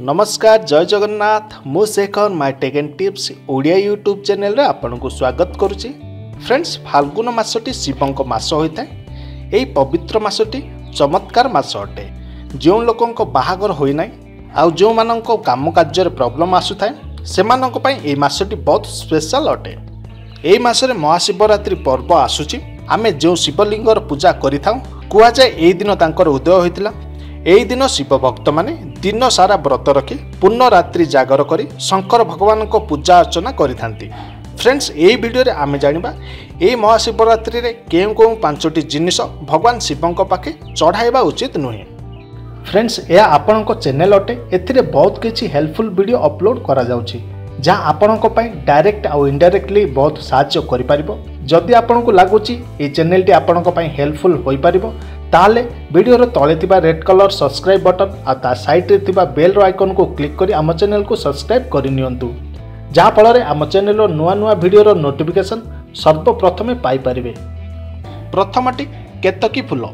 ନମସ୍କାର ଜୟ ଜଗନ୍ନାଥ ମୁଁ Shekhar my tech and tips Odia YouTube ଚ୍ୟାନେଲରେ ଆପଣଙ୍କୁ ସ୍ୱାଗତ କରୁଛି। ଫ୍ରେଣ୍ଡସ୍ ଫାଲ୍ଗୁନ ମାସଟି ଶିବଙ୍କ ମାସ ହୋଇଥାଏ। ଏହି ପବିତ୍ର ମାସଟି ଚମତ୍କାର ମାସ ଅଟେ। ଯେଉଁ ଲୋକଙ୍କ ବାହାଘର ହୋଇନାହିଁ ଆଉ ଯେଉଁମାନଙ୍କ କାମ କାର୍ଯ୍ୟରେ ପ୍ରୋବ୍ଲେମ୍ ଆସୁଥାଏ ସେମାନଙ୍କ ପାଇଁ ଏହି ମାସଟି ବହୁତ ସ୍ପେଶାଲ ଅଟେ। ଏହି ମାସରେ ମହାଶିବରାତ୍ରି ପର୍ବ ଆସୁଛି। ଆମେ ଯେଉଁ ଶିବଲିଙ୍ଗର ପୂଜା କରିଥାଉ କୁହାଯାଏ ଏହି ଦିନ ତାଙ୍କର ଉଦୟ ହୋଇଥିଲା। ଏହି ଦିନ ଶିବ ଭକ୍ତମାନେ ଦିନ ସାରା ବ୍ରତ ରଖି ପୂର୍ଣ୍ଣ ରାତ୍ରି ଜାଗର କରି ଶଙ୍କର ଭଗବାନଙ୍କ ପୂଜା ଅର୍ଚ୍ଚନା କରିଥାନ୍ତି। ଫ୍ରେଣ୍ଡସ୍ ଏହି ଭିଡ଼ିଓରେ ଆମେ ଜାଣିବା ଏହି ମହାଶିବରାତ୍ରିରେ କେଉଁ କେଉଁ ପାଞ୍ଚଟି ଜିନିଷ ଭଗବାନ ଶିବଙ୍କ ପାଖେ ଚଢ଼ାଇବା ଉଚିତ ନୁହେଁ। ଫ୍ରେଣ୍ଡସ୍ ଏହା ଆପଣଙ୍କ ଚ୍ୟାନେଲ୍ ଅଟେ ଏଥିରେ ବହୁତ କିଛି ହେଲ୍ପଫୁଲ୍ ଭିଡ଼ିଓ ଅପଲୋଡ଼ କରାଯାଉଛି ଯାହା ଆପଣଙ୍କ ପାଇଁ ଡାଇରେକ୍ଟ ଆଉ ଇନଡାଇରେକ୍ଟଲି ବହୁତ ସାହାଯ୍ୟ କରିପାରିବ। ଯଦି ଆପଣଙ୍କୁ ଲାଗୁଛି ଏହି ଚ୍ୟାନେଲଟି ଆପଣଙ୍କ ପାଇଁ ହେଲ୍ପଫୁଲ୍ ହୋଇପାରିବ ତାହେଲେ ଭିଡ଼ିଓର ତଳେ ଥିବା ରେଡ୍ କଲର୍ ସବସ୍କ୍ରାଇବ୍ ବଟନ୍ ଆଉ ତା ସାଇଡ଼୍ରେ ଥିବା ବେଲ୍ର ଆଇକନ୍କୁ କ୍ଲିକ୍ କରି ଆମ ଚ୍ୟାନେଲକୁ ସବସ୍କ୍ରାଇବ୍ କରିନିଅନ୍ତୁ ଯାହାଫଳରେ ଆମ ଚ୍ୟାନେଲର ନୂଆ ନୂଆ ଭିଡ଼ିଓର ନୋଟିଫିକେସନ୍ ସର୍ବପ୍ରଥମେ ପାଇପାରିବେ। ପ୍ରଥମଟି କେତକୀ ଫୁଲ?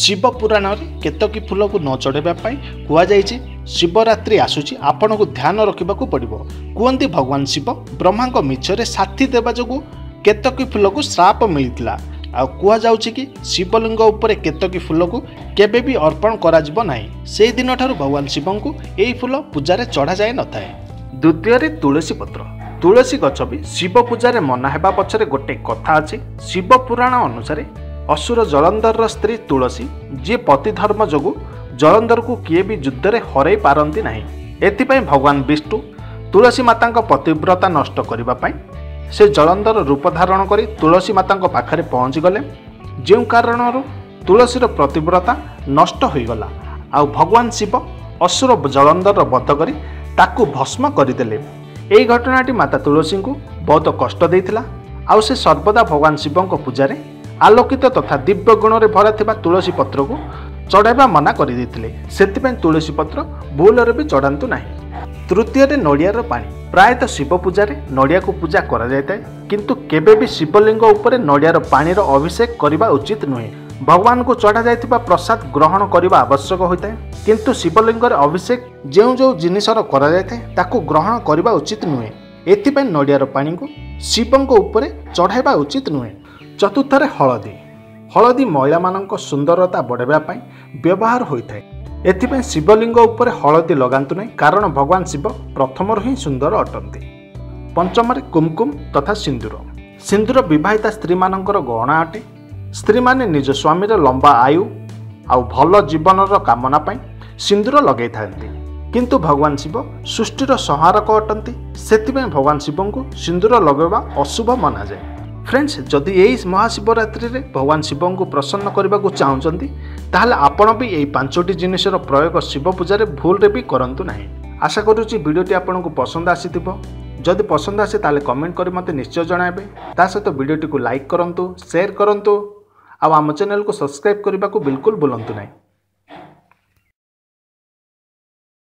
ଶିବ ପୁରାଣରେ କେତକୀ ଫୁଲକୁ ନ ଚଢ଼ାଇବା ପାଇଁ କୁହାଯାଇଛି ଶିବରାତ୍ରି ଆସୁଛି ଆପଣଙ୍କୁ ଧ୍ୟାନ ରଖିବାକୁ ପଡ଼ିବ। କୁହନ୍ତି ଭଗବାନ ଶିବ ବ୍ରହ୍ମାଙ୍କ ମିଛରେ ସାଥୀ ଦେବା ଯୋଗୁଁ କେତକୀ ଫୁଲକୁ ଶ୍ରାପ ମିଳିଥିଲା। ଆଉ କୁହାଯାଉଛି କି ଶିବଲିଙ୍ଗ ଉପରେ କେତକୀ ଫୁଲକୁ କେବେ ବି ଅର୍ପଣ କରାଯିବ ନାହିଁ। ସେହି ଦିନଠାରୁ ଭଗବାନ ଶିବଙ୍କୁ ଏହି ଫୁଲ ପୂଜାରେ ଚଢ଼ାଯାଇ ନଥାଏ। ଦ୍ୱିତୀୟରେ ତୁଳସୀ ପତ୍ର। ତୁଳସୀ ଗଛ ବି ଶିବ ପୂଜାରେ ମନା ହେବା ପଛରେ ଗୋଟେ କଥା ଅଛି। ଶିବ ପୁରାଣ ଅନୁସାରେ ଅସୁର ଜଳନ୍ଧରର ସ୍ତ୍ରୀ ତୁଳସୀ ଯିଏ ପତି ଧର୍ମ ଯୋଗୁଁ ଜଳନ୍ଧରକୁ କିଏ ବି ଯୁଦ୍ଧରେ ହରାଇ ପାରନ୍ତି ନାହିଁ। ଏଥିପାଇଁ ଭଗବାନ ବିଷ୍ଣୁ ତୁଳସୀ ମାତାଙ୍କ ପତିବ୍ରତା ନଷ୍ଟ କରିବା ପାଇଁ ସେ ଜଳନ୍ଧର ରୂପ ଧାରଣ କରି ତୁଳସୀ ମାତାଙ୍କ ପାଖରେ ପହଞ୍ଚିଗଲେ। ଯେଉଁ କାରଣରୁ ତୁଳସୀର ପ୍ରତିବ୍ରତା ନଷ୍ଟ ହୋଇଗଲା ଆଉ ଭଗବାନ ଶିବ ଅସୁର ଜଳନ୍ଧରର ବଧ କରି ତାକୁ ଭସ୍ମ କରିଦେଲେ। ଏହି ଘଟଣାଟି ମାତା ତୁଳସୀଙ୍କୁ ବହୁତ କଷ୍ଟ ଦେଇଥିଲା ଆଉ ସେ ସର୍ବଦା ଭଗବାନ ଶିବଙ୍କ ପୂଜାରେ ଆଲୋକିତ ତଥା ଦିବ୍ୟ ଗୁଣରେ ଭରା ଥିବା ତୁଳସୀ ପତ୍ରକୁ ଚଢ଼ାଇବା ମନା କରିଦେଇଥିଲେ। ସେଥିପାଇଁ ତୁଳସୀ ପତ୍ର ଭୁଲରେ ବି ଚଢ଼ାନ୍ତୁ ନାହିଁ। ତୃତୀୟରେ ନଡ଼ିଆର ପାଣି। ପ୍ରାୟତଃ ଶିବ ପୂଜାରେ ନଡ଼ିଆକୁ ପୂଜା କରାଯାଇଥାଏ କିନ୍ତୁ କେବେ ବି ଶିବଲିଙ୍ଗ ଉପରେ ନଡ଼ିଆର ପାଣିର ଅଭିଷେକ କରିବା ଉଚିତ ନୁହେଁ। ଭଗବାନଙ୍କୁ ଚଢ଼ାଯାଇଥିବା ପ୍ରସାଦ ଗ୍ରହଣ କରିବା ଆବଶ୍ୟକ ହୋଇଥାଏ କିନ୍ତୁ ଶିବଲିଙ୍ଗରେ ଅଭିଷେକ ଯେଉଁ ଯେଉଁ ଜିନିଷର କରାଯାଇଥାଏ ତାକୁ ଗ୍ରହଣ କରିବା ଉଚିତ ନୁହେଁ। ଏଥିପାଇଁ ନଡ଼ିଆର ପାଣିକୁ ଶିବଙ୍କ ଉପରେ ଚଢ଼ାଇବା ଉଚିତ ନୁହେଁ। ଚତୁର୍ଥରେ ହଳଦୀ। ହଳଦୀ ମହିଳାମାନଙ୍କ ସୁନ୍ଦରତା ବଢ଼ାଇବା ପାଇଁ ବ୍ୟବହାର ହୋଇଥାଏ। ଏଥିପାଇଁ ଶିବଲିଙ୍ଗ ଉପରେ ହଳଦୀ ଲଗାନ୍ତୁ ନାହିଁ କାରଣ ଭଗବାନ ଶିବ ପ୍ରଥମରୁ ହିଁ ସୁନ୍ଦର ଅଟନ୍ତି। ପଞ୍ଚମରେ କୁମକୁମ ତଥା ସିନ୍ଦୁର। ସିନ୍ଦୁର ବିବାହିତା ସ୍ତ୍ରୀମାନଙ୍କର ଗହଣା ଅଟେ। ସ୍ତ୍ରୀମାନେ ନିଜ ସ୍ୱାମୀର ଲମ୍ବା ଆୟୁ ଆଉ ଭଲ ଜୀବନର କାମନା ପାଇଁ ସିନ୍ଦୁର ଲଗାଇଥାନ୍ତି। କିନ୍ତୁ ଭଗବାନ ଶିବ ସୃଷ୍ଟିର ସଂହାରକ ଅଟନ୍ତି। ସେଥିପାଇଁ ଭଗବାନ ଶିବଙ୍କୁ ସିନ୍ଦୁର ଲଗାଇବା ଅଶୁଭ ମନାଯାଏ। ଫ୍ରେଣ୍ଡସ୍ ଯଦି ଏହି ମହାଶିବରାତ୍ରିରେ ଭଗବାନ ଶିବଙ୍କୁ ପ୍ରସନ୍ନ କରିବାକୁ ଚାହୁଁଛନ୍ତି ତାହେଲେ ଆପଣ ବି ଏହି ପାଞ୍ଚଟି ଜିନିଷର ପ୍ରୟୋଗ ଶିବ ପୂଜାରେ ଭୁଲରେ ବି କରନ୍ତୁ ନାହିଁ। ଆଶା କରୁଛି ଭିଡ଼ିଓଟି ଆପଣଙ୍କୁ ପସନ୍ଦ ଆସିଥିବ। ଯଦି ପସନ୍ଦ ଆସେ ତାହେଲେ କମେଣ୍ଟ କରି ମୋତେ ନିଶ୍ଚୟ ଜଣାଇବେ। ତା ସହିତ ଭିଡ଼ିଓଟିକୁ ଲାଇକ୍ କରନ୍ତୁ ସେୟାର କରନ୍ତୁ। ଆଉ ଆମ ଚ୍ୟାନେଲକୁ ସବସ୍କ୍ରାଇବ୍ କରିବାକୁ ବିଲକୁଲ ଭୁଲନ୍ତୁ ନାହିଁ।